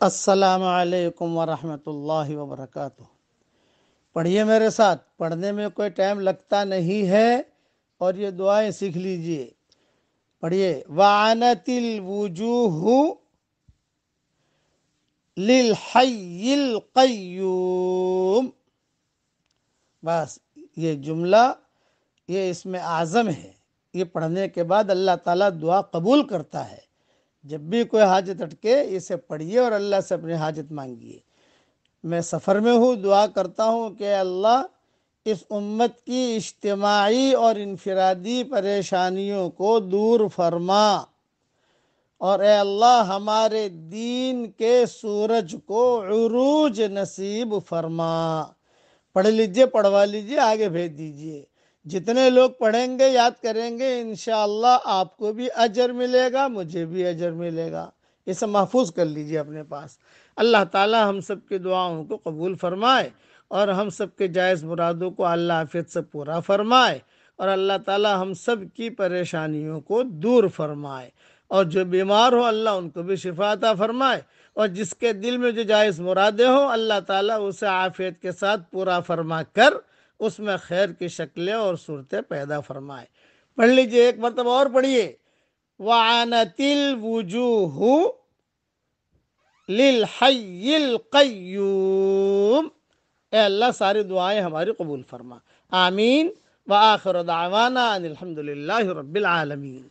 السلام علیکم ورحمۃ اللہ وبرکاتہ۔ پڑھیے میرے ساتھ، پڑھنے میں کوئی ٹائم لگتا نہیں ہے اور یہ دعائیں سیکھ لیجیے۔ پڑھیے، وعنت الوجوہ للحی القیوم بس، یہ جملہ، یہ اس میں اعظم ہے۔ یہ پڑھنے کے بعد اللہ تعالیٰ دعا قبول کرتا ہے۔ جب بھی کوئی حاجت اٹکے اسے پڑھیے اور اللہ سے اپنی حاجت مانگیے۔ میں سفر میں ہوں، دعا کرتا ہوں کہ اللہ اس امت کی اجتماعی اور انفرادی پریشانیوں کو دور فرما۔ اور اے اللہ، ہمارے دین کے سورج کو عروج نصیب فرما۔ پڑھ لیجیے، پڑھوا لیجیے، آگے بھیج دیجیے۔ جتنے لوگ پڑھیں گے، یاد کریں گے، انشاءاللہ آپ کو بھی اجر ملے گا، مجھے بھی اجر ملے گا۔ اسے محفوظ کر لیجیے اپنے پاس۔ اللہ تعالی ہم سب کی دعاؤں کو قبول فرمائے اور ہم سب کے جائز مرادوں کو اللہ حافظ سے پورا فرمائے اور اللہ تعالی ہم سب کی پریشانیوں کو دور فرمائے اور جو بیمار ہو اللہ ان کو بھی شفا عطا فرمائے اور جس کے دل میں جو جائز مرادیں ہوں، اللہ تعالیٰ اسے عافیت کے ساتھ پورا فرما کر اس میں خیر کی شکلیں اور صورتیں پیدا فرمائے۔ پڑھ لیجیے، ایک مرتبہ اور پڑھیے وَعَنَتِ الْوُجُوهُ لِلْحَيِّ الْقَيُّومِ۔ اے اللہ، ساری دعائیں ہماری قبول فرما۔ آمین۔ وآخر دعوانا ان الحمدللہ رب العالمین